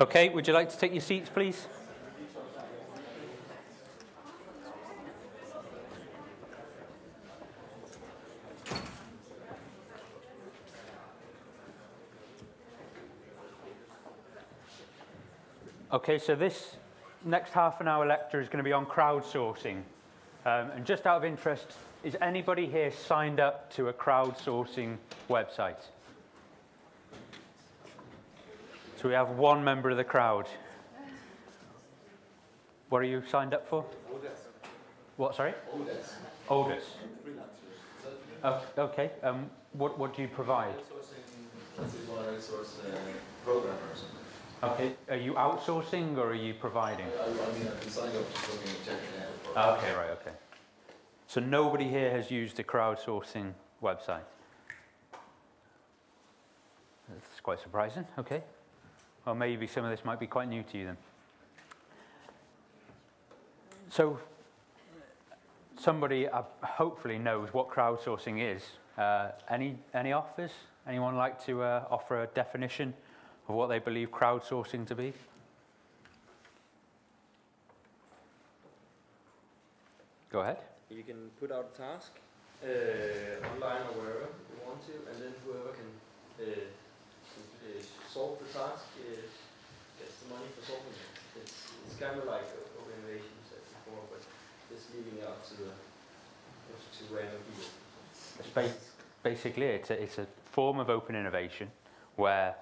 Okay, would you like to take your seats, please? Okay, so this next half an hour lecture is going to be on crowdsourcing. Um, and just out of interest, is anybody here signed up to a crowdsourcing website? So we have one member of the crowd. What are you signed up for? Otis. What, sorry? Otis. Otis. Oh, okay. Um, what, what do you provide? Outsourcing, this is one resource programmers. Okay. Are you outsourcing or are you providing? I, mean, been signed up to something and checking it out. Okay, right, okay. So nobody here has used a crowdsourcing website? That's quite surprising, okay. Well, maybe some of this might be quite new to you then. So, somebody uh, hopefully knows what crowdsourcing is. Uh, any, any offers? Anyone like to uh, offer a definition of what they believe crowdsourcing to be? Go ahead. You can put out a task uh, online or wherever you want to, and then whoever can uh, uh, solve the task uh, gets the money for solving it. It's, it's kind of like open innovation you said before, but just leaving it up to the to random people. It's ba- basically, it's a, it's a form of open innovation where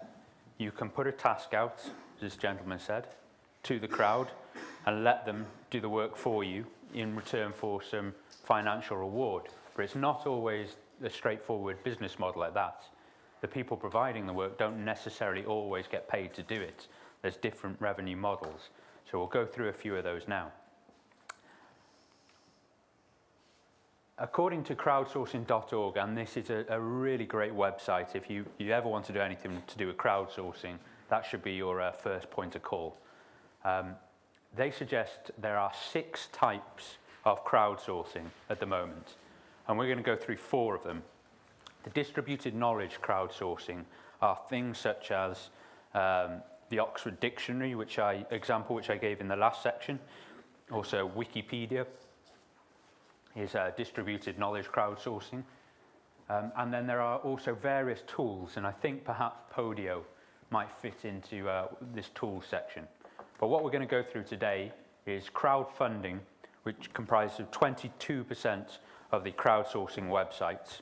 you can put a task out, as this gentleman said, to the crowd and let them do the work for you in return for some financial reward. But it's not always a straightforward business model like that. The people providing the work don't necessarily always get paid to do it. There's different revenue models. So we'll go through a few of those now. According to crowdsourcing.org, and this is a, a really great website, if you, you ever want to do anything to do with crowdsourcing, that should be your uh, first point of call. Um, they suggest there are six types of crowdsourcing at the moment, and we're going to go through four of them. The distributed knowledge crowdsourcing are things such as um, the Oxford Dictionary, which I example which I gave in the last section, also Wikipedia, is uh, distributed knowledge crowdsourcing. Um, and then there are also various tools, and I think perhaps Podio might fit into uh, this tool section. But what we're going to go through today is crowdfunding, which comprises of 22% of the crowdsourcing websites.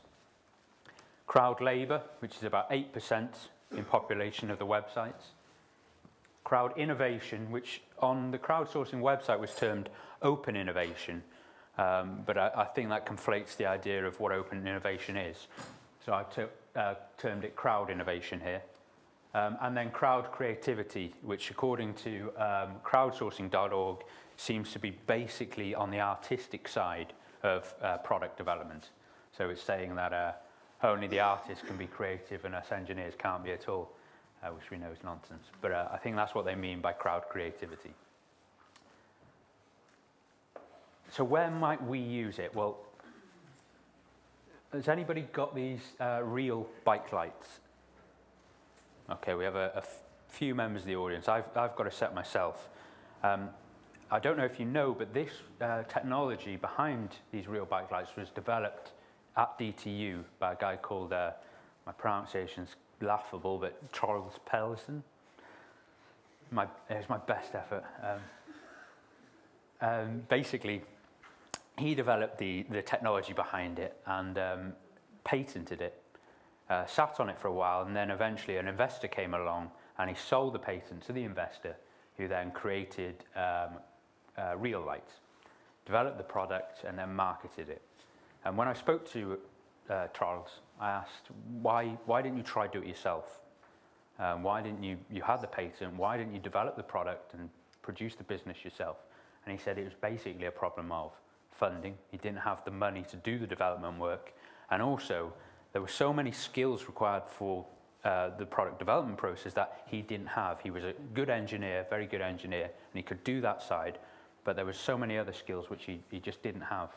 Crowd labour, which is about 8% in population of the websites. Crowd innovation, which on the crowdsourcing website was termed open innovation, um, but I, I think that conflates the idea of what open innovation is. So I've uh, termed it crowd innovation here. Um, and then crowd creativity, which according to um, crowdsourcing.org seems to be basically on the artistic side of uh, product development. So it's saying that uh, only the artists can be creative and us engineers can't be at all, uh, which we know is nonsense. But uh, I think that's what they mean by crowd creativity. So where might we use it? Well, has anybody got these uh, real bike lights? Okay, we have a, few members of the audience. I've, I've got a set myself. Um, I don't know if you know, but this uh, technology behind these real bike lights was developed at DTU by a guy called, uh, my pronunciation's laughable, but Charles Pellison. My, it was my best effort. Um, um, basically, he developed the, the technology behind it and um, patented it, uh, sat on it for a while, and then eventually an investor came along and he sold the patent to the investor, who then created um, uh, Reelights, developed the product, and then marketed it. And when I spoke to uh, Charles, I asked, why, why didn't you try do it yourself? Um, why didn't you, you had the patent, why didn't you develop the product and produce the business yourself? And he said it was basically a problem of funding. He didn't have the money to do the development work. And also, there were so many skills required for uh, the product development process that he didn't have. He was a good engineer, very good engineer, and he could do that side, but there were so many other skills which he, he just didn't have.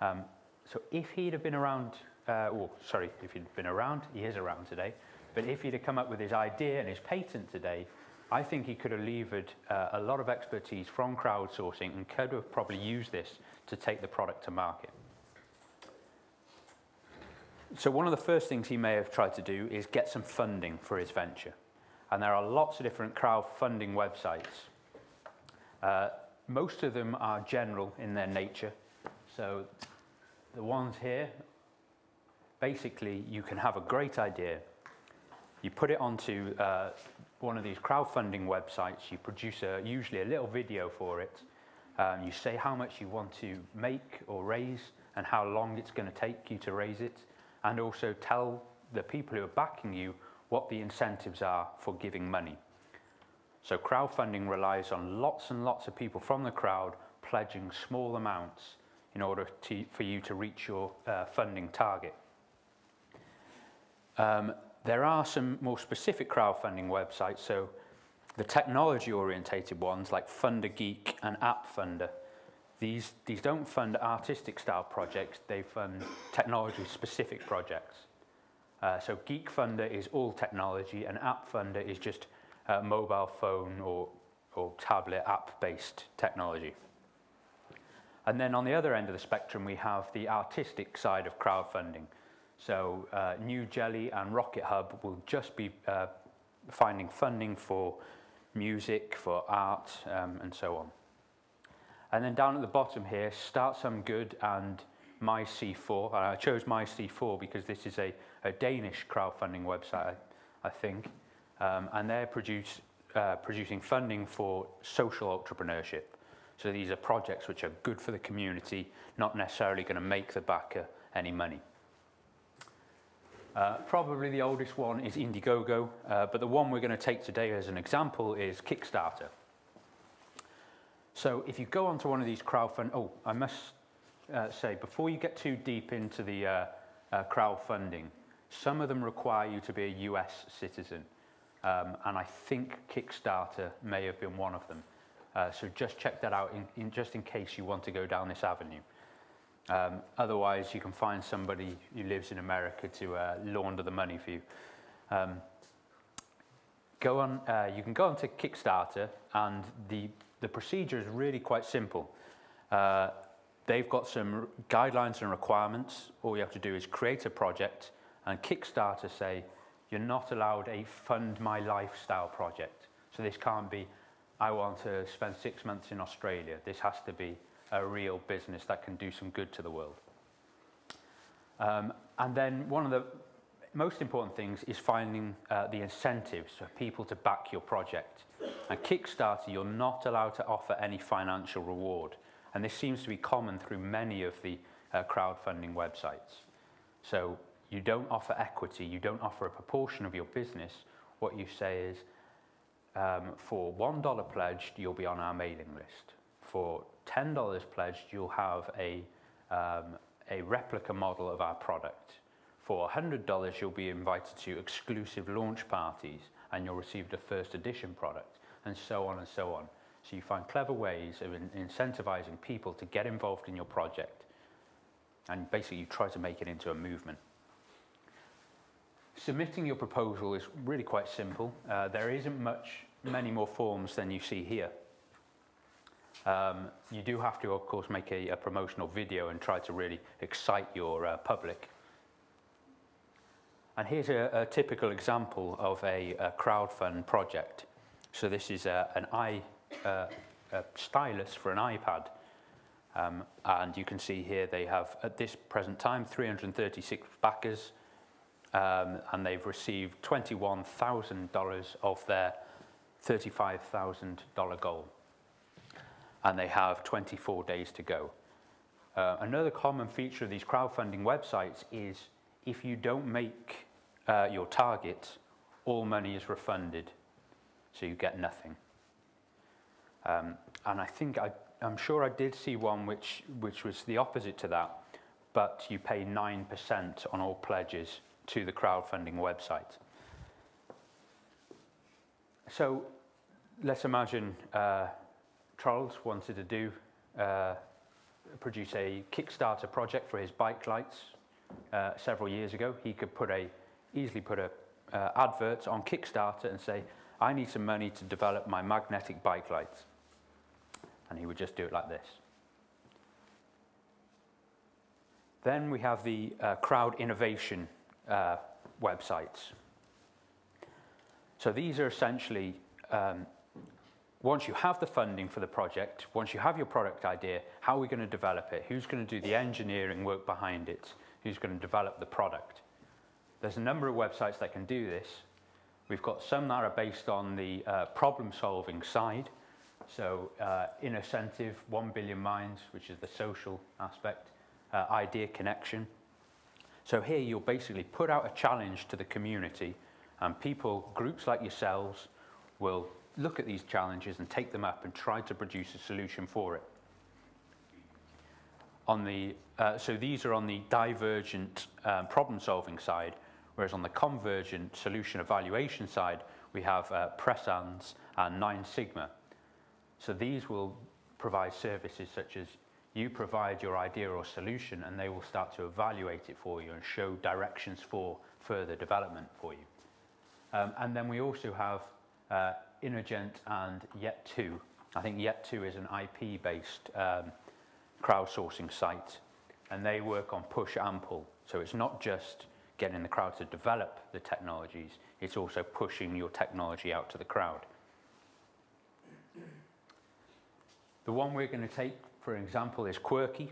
Um, so if he'd have been around uh, sorry, if he'd been around, he is around today, but if he'd have come up with his idea and his patent today, I think he could have levered uh, a lot of expertise from crowdsourcing and could have probably used this to take the product to market. So one of the first things he may have tried to do is get some funding for his venture. And there are lots of different crowdfunding websites. Uh, most of them are general in their nature. So the ones here, basically you can have a great idea. You put it onto uh, one of these crowdfunding websites, you produce a, usually a little video for it. Um, you say how much you want to make or raise and how long it's going to take you to raise it and also tell the people who are backing you what the incentives are for giving money. So crowdfunding relies on lots and lots of people from the crowd pledging small amounts in order to, for you to reach your uh, funding target. Um, there are some more specific crowdfunding websites, so the technology-orientated ones like Funder Geek and App Funder these, these don't fund artistic style projects, they fund technology specific projects. Uh, so Geek Funder is all technology and App Funder is just uh, mobile phone or, or tablet app based technology. And then on the other end of the spectrum, we have the artistic side of crowdfunding. So uh, New Jelly and Rocket Hub will just be uh, finding funding for music, for art, um, and so on. And then down at the bottom here, Start Some Good and MyC4. And I chose MyC4 because this is a, a Danish crowdfunding website, I, think. Um, and they're produce, uh, producing funding for social entrepreneurship. So these are projects which are good for the community, not necessarily going to make the backer any money. Uh, probably the oldest one is Indiegogo, uh, but the one we're going to take today as an example is Kickstarter. So if you go onto one of these crowdfund, oh, I must uh, say, before you get too deep into the uh, uh, crowdfunding, some of them require you to be a US citizen. Um, and I think Kickstarter may have been one of them. Uh, so just check that out in, in, just in case you want to go down this avenue. Um, otherwise, you can find somebody who lives in America to uh, launder the money for you. Um, go on, uh, you can go on to Kickstarter and the the procedure is really quite simple. Uh, they've got some guidelines and requirements. All you have to do is create a project and Kickstarter say, you're not allowed a fund my lifestyle project. So this can't be, I want to spend six months in Australia. This has to be a real business that can do some good to the world. Um, and then one of the most important things is finding uh, the incentives for people to back your project. And Kickstarter, you're not allowed to offer any financial reward. And this seems to be common through many of the uh, crowdfunding websites. So you don't offer equity, you don't offer a proportion of your business. What you say is, um, for $1 pledged, you'll be on our mailing list. For $10 pledged, you'll have a, um, a replica model of our product. For $100, you'll be invited to exclusive launch parties and you'll receive the first edition product, and so on and so on. So you find clever ways of in incentivizing people to get involved in your project, and basically you try to make it into a movement. Submitting your proposal is really quite simple. Uh, there isn't much, many more forms than you see here. Um, you do have to, of course, make a, a, promotional video and try to really excite your uh, public. And here's a, a typical example of a, a crowdfund project. So this is a, an eye, uh, a stylus for an iPad. Um, and you can see here they have, at this present time, 336 backers, um, and they've received $21,000 of their $35,000 goal. And they have 24 days to go. Uh, another common feature of these crowdfunding websites is if you don't make uh, your target, all money is refunded, so you get nothing. Um, and I think, I, I'm sure I did see one which, which was the opposite to that, but you pay 9% on all pledges to the crowdfunding website. So let's imagine uh, Charles wanted to do, uh, produce a Kickstarter project for his bike lights uh, several years ago, he could put a, easily put a uh, advert on Kickstarter and say, I need some money to develop my magnetic bike lights. And he would just do it like this. Then we have the uh, crowd innovation uh, websites. So these are essentially, um, once you have the funding for the project, once you have your product idea, how are we going to develop it? Who's going to do the engineering work behind it? Who's going to develop the product? There's a number of websites that can do this. We've got some that are based on the uh, problem-solving side. So uh, Innocentive, 1 Billion Minds, which is the social aspect, uh, Idea Connection. So here you'll basically put out a challenge to the community and people, groups like yourselves, will look at these challenges and take them up and try to produce a solution for it. On the, uh, so these are on the divergent um, problem-solving side, whereas on the convergent solution evaluation side, we have uh, Presence and Nine Sigma. So these will provide services such as you provide your idea or solution and they will start to evaluate it for you and show directions for further development for you. Um, and then we also have uh, and Yet2. I think Yet2 is an IP-based um, crowdsourcing site and they work on push and pull. So it's not just getting the crowd to develop the technologies, it's also pushing your technology out to the crowd. The one we're going to take, for example, is Quirky.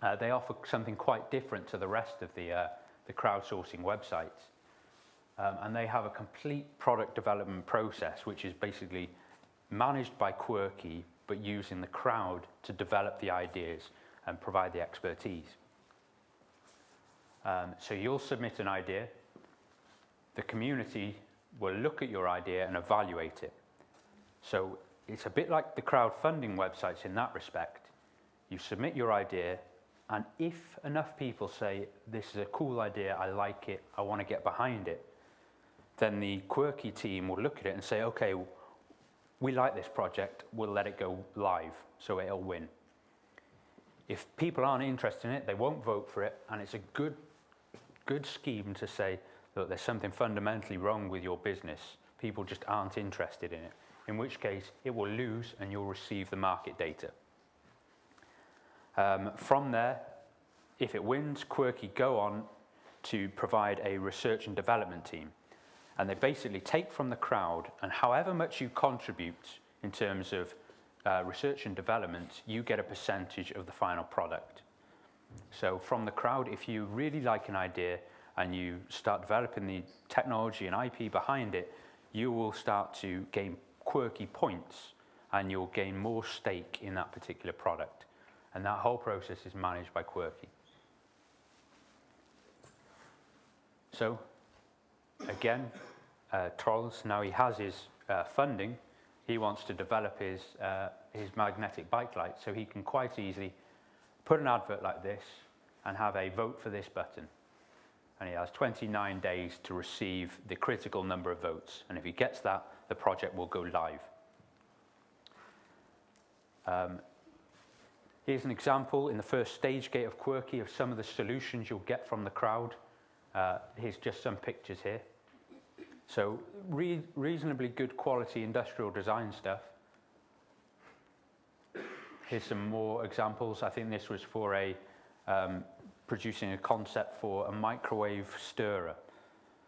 Uh, they offer something quite different to the rest of the, uh, the crowdsourcing websites. Um, and they have a complete product development process, which is basically managed by Quirky, but using the crowd to develop the ideas and provide the expertise. Um, so you'll submit an idea. The community will look at your idea and evaluate it. So it's a bit like the crowdfunding websites in that respect. You submit your idea, and if enough people say, this is a cool idea, I like it, I want to get behind it, then the Quirky team will look at it and say, okay, we like this project, we'll let it go live so it'll win. If people aren't interested in it, they won't vote for it, and it's a good, good scheme to say, look, there's something fundamentally wrong with your business. People just aren't interested in it in which case it will lose and you'll receive the market data. Um, from there, if it wins, Quirky go on to provide a research and development team. And they basically take from the crowd, and however much you contribute in terms of uh, research and development, you get a percentage of the final product. So from the crowd, if you really like an idea and you start developing the technology and IP behind it, you will start to gain quirky points and you'll gain more stake in that particular product. And that whole process is managed by Quirky. So, again, uh, Charles, now he has his uh, funding, he wants to develop his, uh, his magnetic bike light, so he can quite easily put an advert like this and have a vote for this button. And he has 29 days to receive the critical number of votes. And if he gets that, the project will go live. Um, here's an example in the first stage gate of Quirky of some of the solutions you'll get from the crowd. Uh, here's just some pictures here. So re reasonably good quality industrial design stuff. Here's some more examples. I think this was for a um, producing a concept for a microwave stirrer.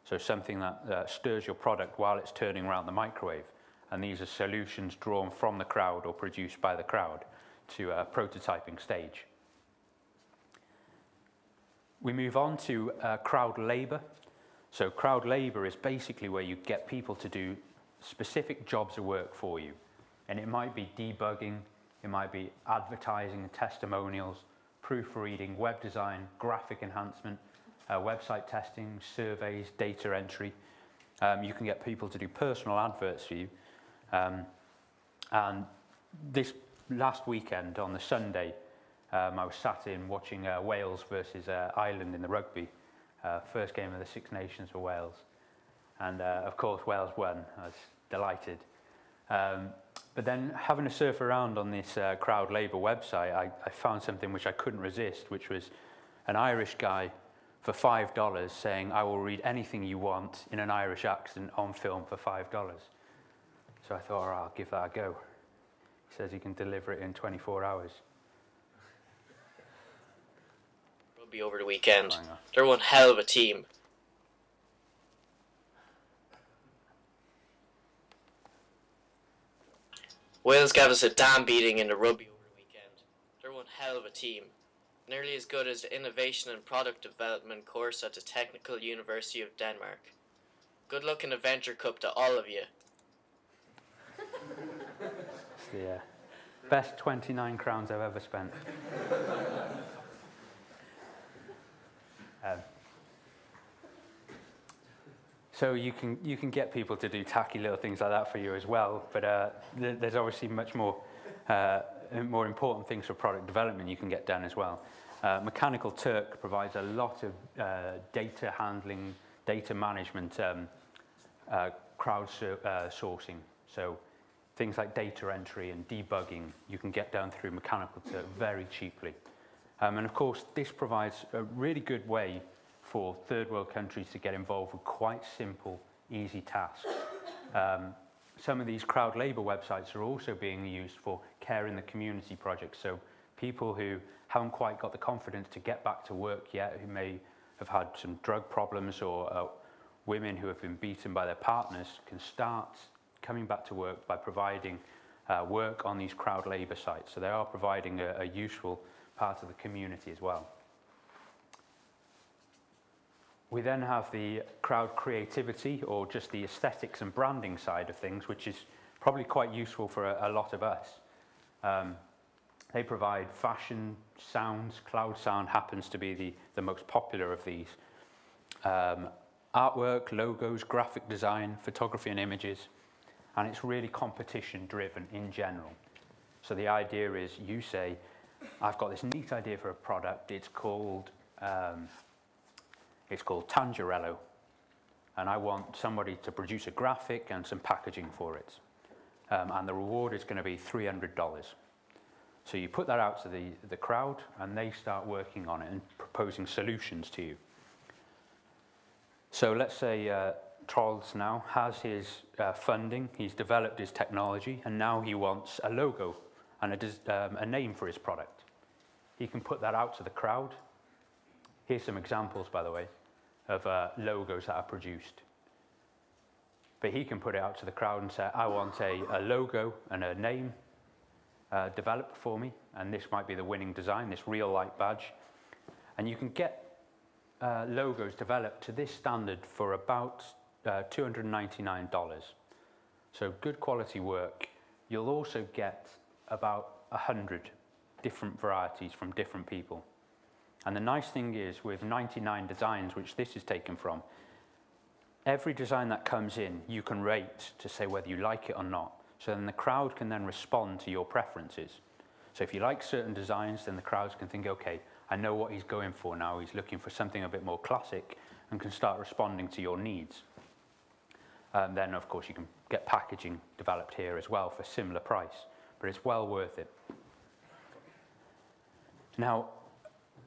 So something that uh, stirs your product while it's turning around the microwave. And these are solutions drawn from the crowd or produced by the crowd to a prototyping stage. We move on to uh, crowd labor. So crowd labor is basically where you get people to do specific jobs of work for you. And it might be debugging, it might be advertising and testimonials, proofreading, web design, graphic enhancement, uh, website testing, surveys, data entry. Um, you can get people to do personal adverts for you. Um, and this last weekend on the Sunday, um, I was sat in watching uh, Wales versus uh, Ireland in the rugby, uh, first game of the Six Nations for Wales. And uh, of course, Wales won. I was delighted. Um, but then having a surf around on this uh, crowd labour website, I, I found something which I couldn't resist, which was an Irish guy for $5 saying, I will read anything you want in an Irish accent on film for $5. So I thought, right, I'll give that a go. He says he can deliver it in 24 hours. Rugby over the weekend. They're one hell of a team. Wales gave us a damn beating in the rugby over the weekend. They're one hell of a team. Nearly as good as the Innovation and Product Development course at the Technical University of Denmark. Good luck in the Venture Cup to all of you. It's the uh, best 29 crowns I've ever spent. Um, so you can, you can get people to do tacky little things like that for you as well, but uh, th- there's obviously much more, uh, more important things for product development you can get done as well. Uh, Mechanical Turk provides a lot of uh, data handling, data management um, uh, crowd uh, sourcing. So things like data entry and debugging you can get done through Mechanical Turk very cheaply. Um, and of course, this provides a really good way for third world countries to get involved with quite simple, easy tasks. Um, some of these crowd labour websites are also being used for care in the community projects. So people who haven't quite got the confidence to get back to work yet, who may have had some drug problems or uh, women who have been beaten by their partners can start coming back to work by providing uh, work on these crowd labour sites. So they are providing a, a useful part of the community as well. We then have the crowd creativity or just the aesthetics and branding side of things, which is probably quite useful for a, a lot of us. Um, they provide fashion, sounds, cloud sound happens to be the, the most popular of these. Um, artwork, logos, graphic design, photography and images, and it's really competition driven in general. So the idea is you say, I've got this neat idea for a product, it's called, um, it's called Tangerello, and I want somebody to produce a graphic and some packaging for it. Um, and the reward is going to be $300. So you put that out to the, the crowd, and they start working on it and proposing solutions to you. So let's say uh, Charles now has his uh, funding, he's developed his technology, and now he wants a logo and a, um, a name for his product. He can put that out to the crowd. Here's some examples, by the way, of uh, logos that are produced. But he can put it out to the crowd and say, I want a, a logo and a name uh, developed for me, and this might be the winning design, this Reelight badge. And you can get uh, logos developed to this standard for about uh, $299. So good quality work. You'll also get about 100 different varieties from different people. And the nice thing is with 99 designs, which this is taken from, every design that comes in, you can rate to say whether you like it or not. So then the crowd can then respond to your preferences. So if you like certain designs, then the crowds can think, okay, I know what he's going for now. He's looking for something a bit more classic and can start responding to your needs. Um, then, of course, you can get packaging developed here as well for similar price, but it's well worth it. Now,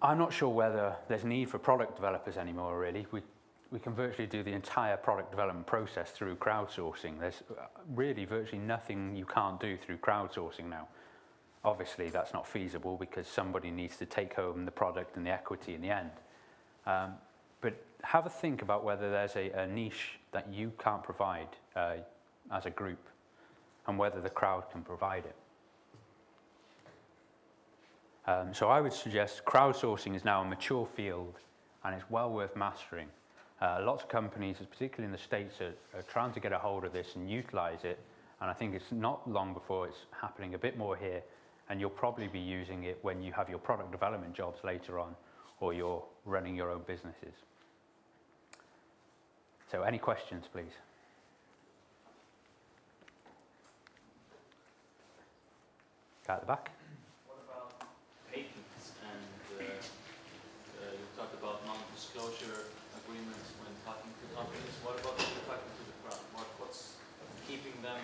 I'm not sure whether there's a need for product developers anymore, really. We, we can virtually do the entire product development process through crowdsourcing. There's uh, really virtually nothing you can't do through crowdsourcing now. Obviously, that's not feasible because somebody needs to take home the product and the equity in the end. Um, but have a think about whether there's a, a niche that you can't provide uh, as a group and whether the crowd can provide it. Um, so I would suggest crowdsourcing is now a mature field and it's well worth mastering. Uh, lots of companies, particularly in the States, are, are trying to get a hold of this and utilize it. And I think it's not long before it's happening a bit more here. And you'll probably be using it when you have your product development jobs later on or you're running your own businesses. So any questions, please? At the back. What about patents and uh, uh, you talked about non-disclosure agreements when talking to companies. What about when you're talking to the crowd? What, what's keeping them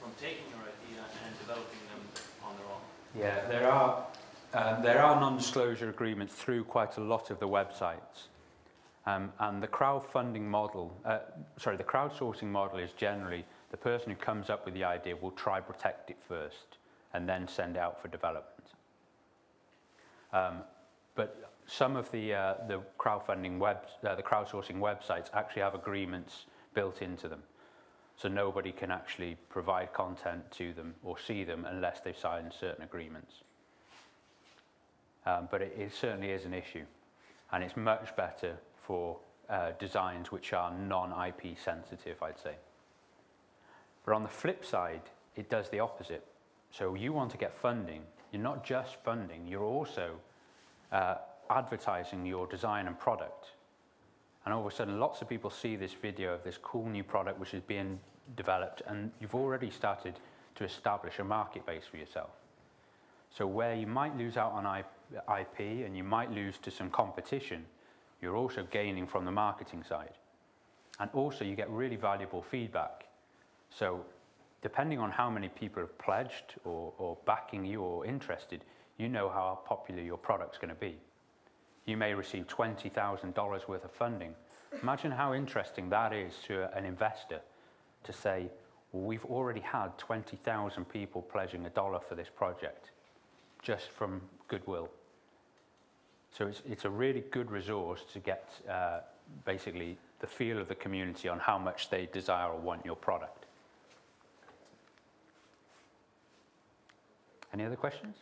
from taking your idea and developing them on their own? Yeah, there are Um, there are non-disclosure agreements through quite a lot of the websites. Um, and the crowdfunding model, uh, sorry, the crowdsourcing model is generally the person who comes up with the idea will try protect it first and then send it out for development. Um, but some of the, uh, the crowdfunding web, uh, the crowdsourcing websites actually have agreements built into them. So nobody can actually provide content to them or see them unless they've signed certain agreements. Um, but it, it certainly is an issue. And it's much better for uh, designs which are non-IP sensitive, I'd say. But on the flip side, it does the opposite. So you want to get funding. You're not just funding, you're also uh, advertising your design and product. And all of a sudden, lots of people see this video of this cool new product which is being developed, and you've already started to establish a market base for yourself. So where you might lose out on IP and you might lose to some competition, you're also gaining from the marketing side. And also you get really valuable feedback. So depending on how many people have pledged or, or backing you or interested, you know how popular your product's going to be. You may receive $20,000 worth of funding. Imagine how interesting that is to an investor to say, well, we've already had 20,000 people pledging a dollar for this project just from goodwill. So it's, it's a really good resource to get uh, basically the feel of the community on how much they desire or want your product. Any other questions?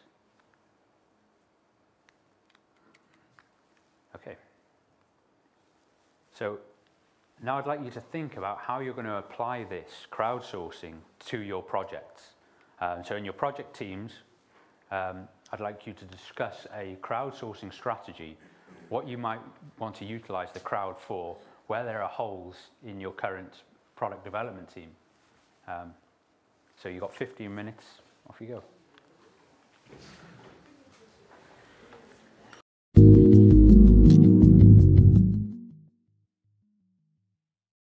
Okay. So now I'd like you to think about how you're going to apply this crowdsourcing to your projects. Um, so in your project teams, um, I'd like you to discuss a crowdsourcing strategy, what you might want to utilize the crowd for, where there are holes in your current product development team. Um, so you've got 15 minutes, off you go.